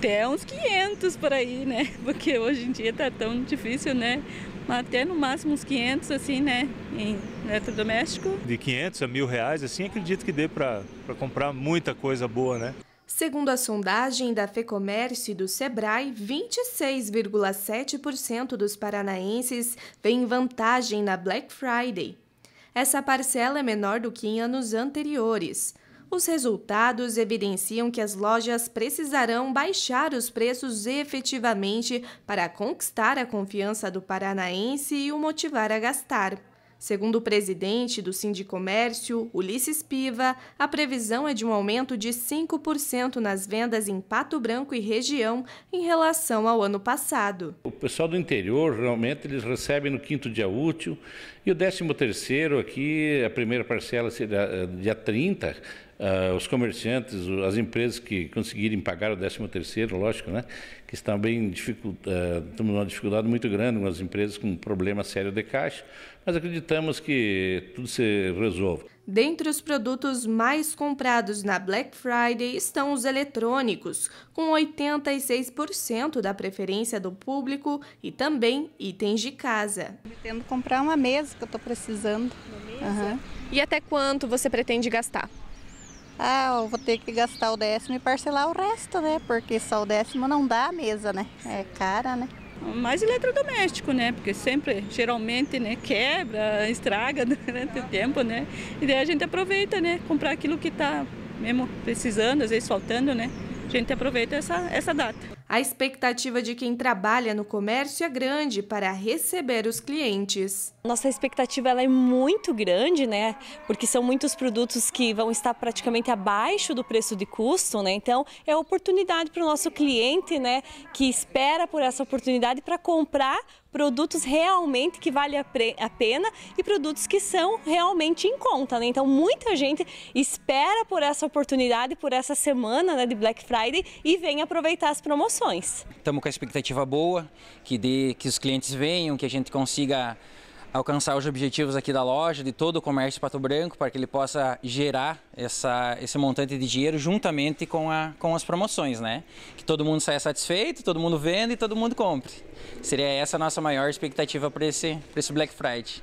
até uns 500 por aí, né? Porque hoje em dia tá tão difícil, né? Até no máximo uns 500, assim, né? Em eletrodoméstico. De 500 a mil reais, assim, acredito que dê para comprar muita coisa boa, né? Segundo a sondagem da FEComércio e do Sebrae, 26,7% dos paranaenses veem vantagem na Black Friday. Essa parcela é menor do que em anos anteriores. Os resultados evidenciam que as lojas precisarão baixar os preços efetivamente para conquistar a confiança do paranaense e o motivar a gastar. Segundo o presidente do Sindicomércio, Ulisses Piva, a previsão é de um aumento de 5% nas vendas em Pato Branco e região em relação ao ano passado. O pessoal do interior, realmente, eles recebem no quinto dia útil e o décimo terceiro aqui, a primeira parcela será eh, dia 30, Uh, os comerciantes, as empresas que conseguirem pagar o 13 terceiro, lógico, né, que estão bem dificult, uh, numa dificuldade muito grande, umas empresas com problema sério de caixa, mas acreditamos que tudo se resolve. Dentre os produtos mais comprados na Black Friday estão os eletrônicos, com 86% da preferência do público e também itens de casa. Pretendo comprar uma mesa que eu estou precisando. Uma mesa? Uhum. E até quanto você pretende gastar? Ah, eu vou ter que gastar o décimo e parcelar o resto, né? Porque só o décimo não dá a mesa, né? É cara, né? Mais eletrodoméstico, né? Porque sempre, geralmente, né, quebra, estraga durante o tempo, né? E daí a gente aproveita, né? Comprar aquilo que está mesmo precisando, às vezes faltando, né? A gente aproveita essa, essa data. A expectativa de quem trabalha no comércio é grande para receber os clientes. Nossa expectativa ela é muito grande, né? Porque são muitos produtos que vão estar praticamente abaixo do preço de custo, né? Então é oportunidade para o nosso cliente, né? Que espera por essa oportunidade para comprar produtos realmente que vale a pena e produtos que são realmente em conta. Né? Então, muita gente espera por essa oportunidade, por essa semana né, de Black Friday e vem aproveitar as promoções. Estamos com a expectativa boa, que, de, que os clientes venham, que a gente consiga alcançar os objetivos aqui da loja, de todo o comércio Pato Branco, para que ele possa gerar essa, esse montante de dinheiro juntamente com, a, com as promoções, né? Que todo mundo saia satisfeito, todo mundo venda e todo mundo compre. Seria essa a nossa maior expectativa para esse, esse Black Friday.